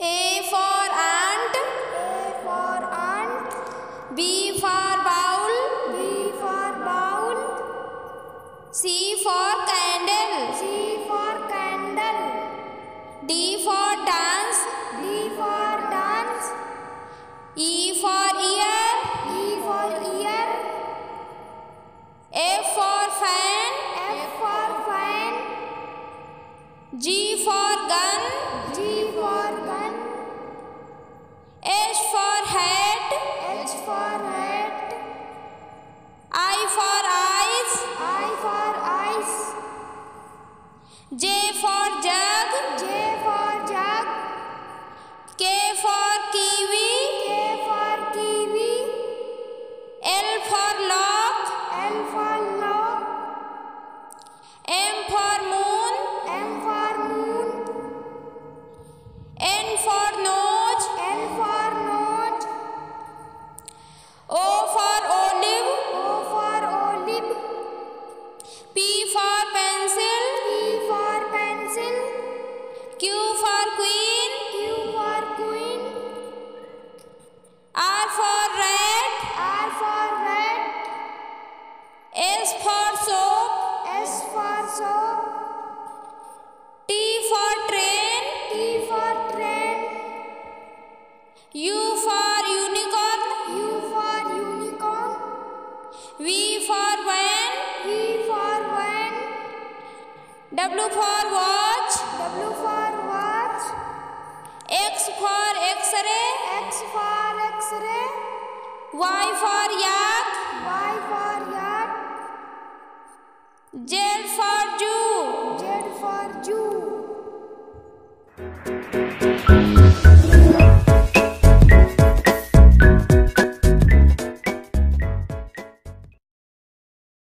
A for ant. A for ant. B for bowl. B for bowl. C for candle. C for candle. D for dance. D for dance. E for ear. E for ear. F for fan. F for fan. G for gun. U for unicorn. U for unicorn. V for van. V for van. W for watch. W for watch. X for x-ray. X for X-ray. Y for.